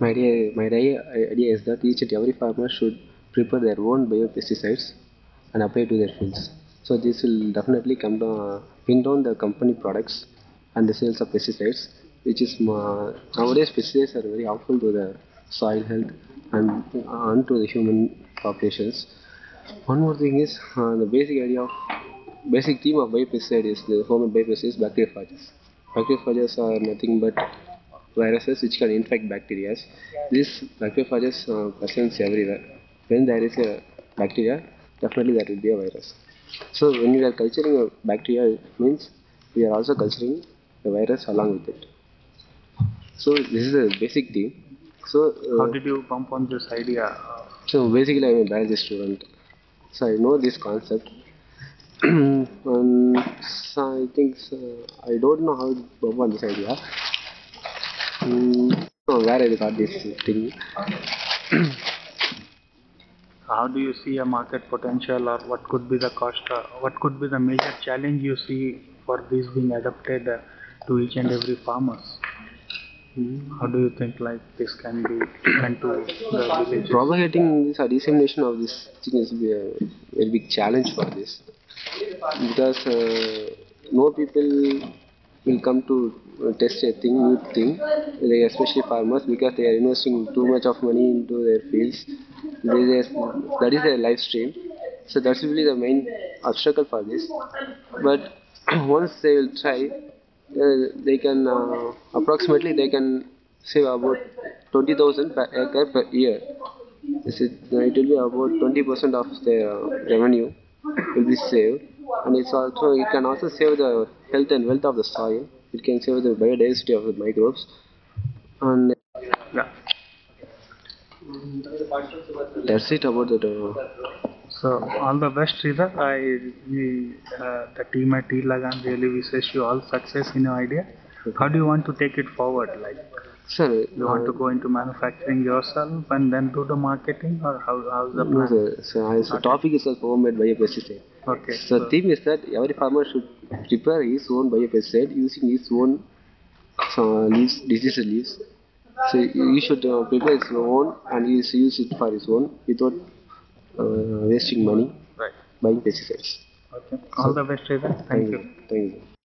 My idea, my idea, idea is that each and every farmer should prepare their own biopesticides and apply to their fields. So this will definitely come down, bring down the company products and the sales of pesticides, which is uh, nowadays pesticides are very harmful to the soil health and, and to the human populations. One more thing is uh, the basic idea of basic theme of biopesticide is the homemade biopesticide is bacteriophages. Bacteriophages are nothing but viruses which can infect bacteria. This bacteriophages uh, presents everywhere. When there is a bacteria, definitely there will be a virus. So when we are culturing a bacteria, it means we are also culturing the virus along with it. So this is a basic thing. So How uh, did you bump on this idea? so basically I'm a biology student. So I know this concept. and so I think so, I don't know how to bump on this idea. Mm, no, where I got this thing. How do you see a market potential or what could be the cost, uh, what could be the major challenge you see for this being adapted uh, to each and every farmers? How do you think like this can be given to the villages? propagating this or dissemination of this thing is a very big challenge for this because uh, no people will come to uh, test a thing new thing. Especially farmers because they are investing too much of money into their fields. Is that is their life stream. So that's really the main obstacle for this. But once they will try uh, they can uh, approximately they can save about 20000 per acre per year. It will be about 20% of their uh, revenue will be saved and it's also it can also save the health and wealth of the soil it can save the biodiversity of the microbes and Yeah. that's it about the uh, So all the best, Sridhar. I, uh, the team at eLagaan really wishes you all success in your idea. How do you want to take it forward? Like, sir you want to go into manufacturing yourself and then do the marketing, or how, how's the no, plan? sir. So, as the topic is also homemade biopesticide. Okay. So the theme is that every farmer should prepare his own biopesticide using his own uh, leaves, diseased leaves. So he should uh, prepare his own and he should use it for his own without uh, wasting money Right. buying pesticides. Okay. All the best, Sridhar. Thank you. Thank you.